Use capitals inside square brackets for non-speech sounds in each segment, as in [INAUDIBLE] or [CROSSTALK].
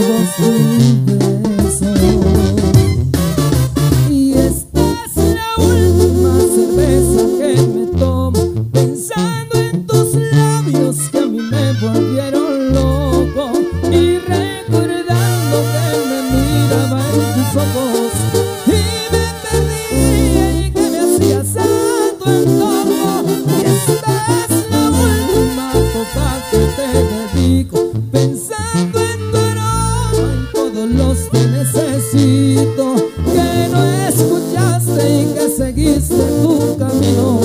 gosto seguisse tu camino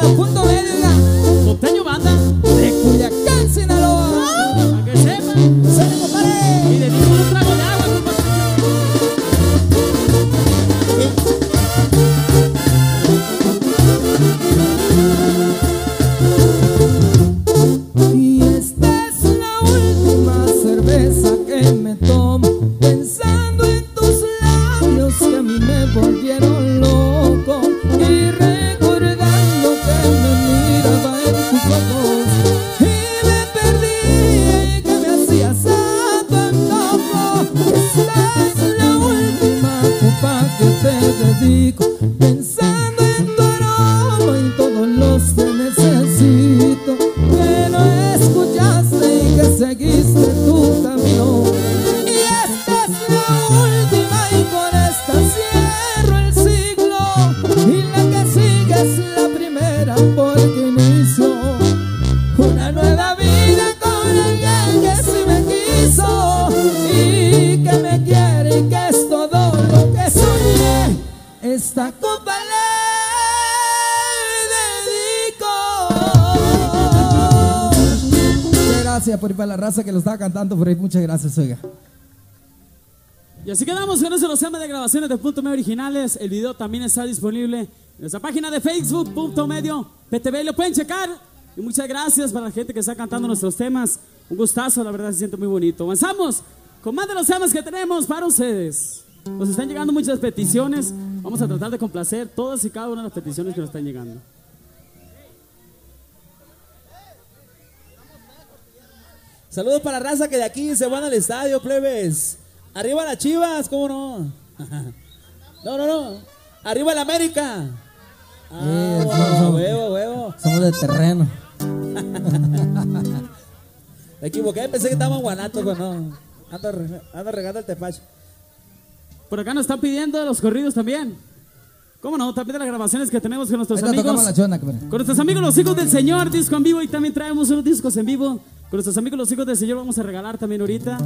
Punto medio te gracias por ir para la raza que lo estaba cantando por ahí. Muchas gracias, oiga. Y así quedamos con eso los temas de grabaciones de Punto Medio originales. El video también está disponible en nuestra página de Facebook, Punto Medio PTV. Lo pueden checar. Y muchas gracias para la gente que está cantando nuestros temas. Un gustazo, la verdad se siente muy bonito. Avanzamos con más de los temas que tenemos para ustedes. Nos están llegando muchas peticiones. Vamos a tratar de complacer todas y cada una de las peticiones que nos están llegando. Saludos para la raza que de aquí se van al estadio, plebes. Arriba las chivas, ¿cómo no? [LAUGHS] No, no, no. Arriba la América. Ah, Sí, somos- huevo, huevo. Somos de terreno. [LAUGHS] Me equivoqué, pensé que estaba en Guanato, pero no. Ando, ando regando el tepache. Por acá nos están pidiendo los corridos también. ¿Cómo no? También de las grabaciones que tenemos con nuestros amigos. la chona, compadre. Con nuestros amigos los hijos del Señor, disco en vivo y también traemos unos discos en vivo. Con nuestros amigos los hijos del Señor vamos a regalar también ahorita.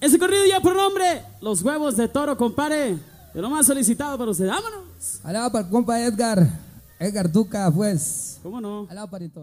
Ese corrido ya por nombre, los huevos de toro, compare. De lo más solicitado para usted. ¡Vámonos! Alaba para el compa Edgar. Edgar Duca, pues. ¿Cómo no? Alaba, parito.